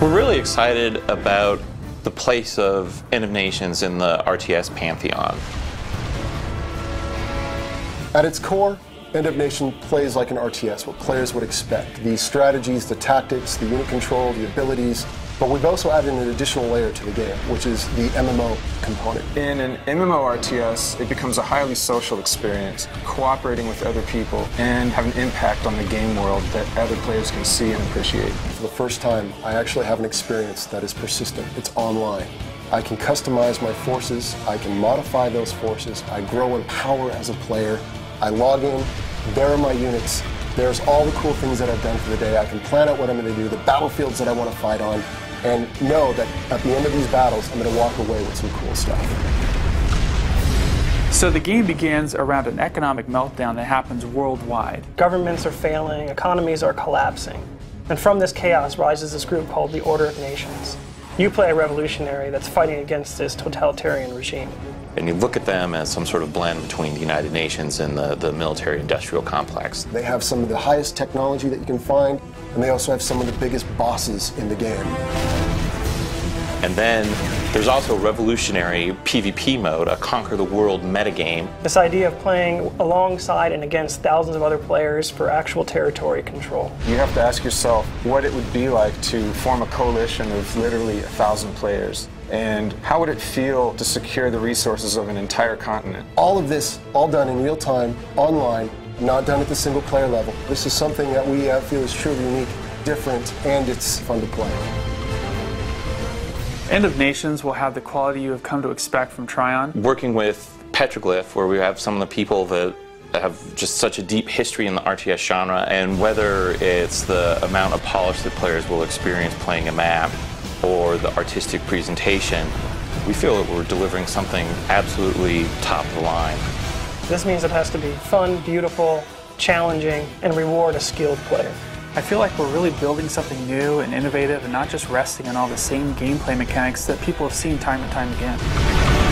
We're really excited about the place of End of Nations in the RTS pantheon. At its core, End of Nation plays like an RTS, what players would expect. The strategies, the tactics, the unit control, the abilities, but we've also added an additional layer to the game, which is the MMO component. In an MMO RTS, it becomes a highly social experience, cooperating with other people and have an impact on the game world that other players can see and appreciate. For the first time, I actually have an experience that is persistent. It's online. I can customize my forces, I can modify those forces, I grow in power as a player, I log in, there are my units, there's all the cool things that I've done for the day, I can plan out what I'm going to do, the battlefields that I want to fight on, and know that at the end of these battles, I'm going to walk away with some cool stuff. So the game begins around an economic meltdown that happens worldwide. Governments are failing, economies are collapsing. And from this chaos rises this group called the Order of Nations. You play a revolutionary that's fighting against this totalitarian regime. And you look at them as some sort of blend between the United Nations and the, the military industrial complex. They have some of the highest technology that you can find, and they also have some of the biggest bosses in the game. And then there's also a revolutionary PvP mode, a conquer the world metagame. This idea of playing alongside and against thousands of other players for actual territory control. You have to ask yourself what it would be like to form a coalition of literally a thousand players. And how would it feel to secure the resources of an entire continent? All of this, all done in real time, online, not done at the single player level. This is something that we feel is truly unique, different, and it's fun to play. End of Nations will have the quality you have come to expect from Trion. Working with Petroglyph, where we have some of the people that have just such a deep history in the RTS genre, and whether it's the amount of polish that players will experience playing a map or the artistic presentation, we feel that we're delivering something absolutely top of the line. This means it has to be fun, beautiful, challenging, and reward a skilled player. I feel like we're really building something new and innovative and not just resting on all the same gameplay mechanics that people have seen time and time again.